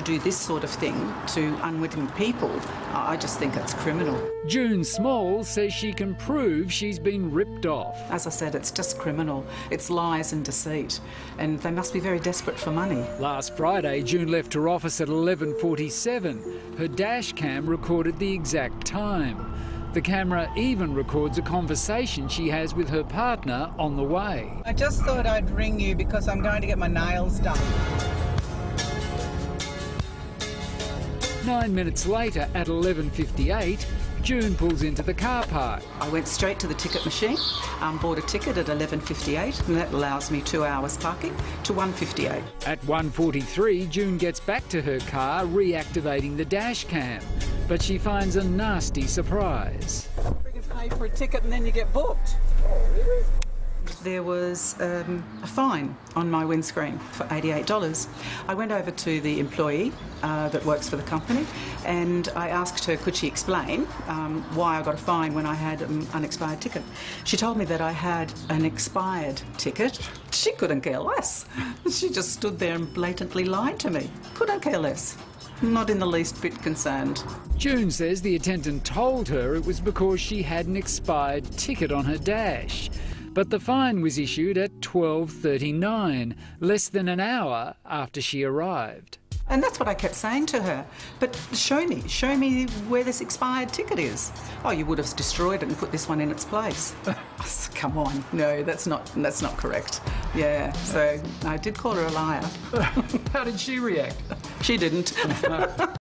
to do this sort of thing to unwitting people, I just think it's criminal. June Small says she can prove she's been ripped off. As I said, it's just criminal. It's lies and deceit, and they must be very desperate for money. Last Friday, June left her office at 11:47. Her dash cam recorded the exact time. The camera even records a conversation she has with her partner on the way. I just thought I'd ring you because I'm going to get my nails done. Nine minutes later, at 11:58, June pulls into the car park. I went straight to the ticket machine, um, bought a ticket at 11.58 and that allows me two hours parking to 1.58. At 1:43, June gets back to her car, reactivating the dash cam, but she finds a nasty surprise. You pay for a ticket and then you get booked. There was um, a fine on my windscreen for $88. I went over to the employee uh, that works for the company and I asked her could she explain um, why I got a fine when I had an unexpired ticket. She told me that I had an expired ticket. She couldn't care less. She just stood there and blatantly lied to me. Couldn't care less. Not in the least bit concerned. June says the attendant told her it was because she had an expired ticket on her dash. But the fine was issued at 12.39, less than an hour after she arrived. And that's what I kept saying to her. But show me, show me where this expired ticket is. Oh, you would have destroyed it and put this one in its place. Come on, no, that's not that's not correct. Yeah, so I did call her a liar. How did she react? She didn't.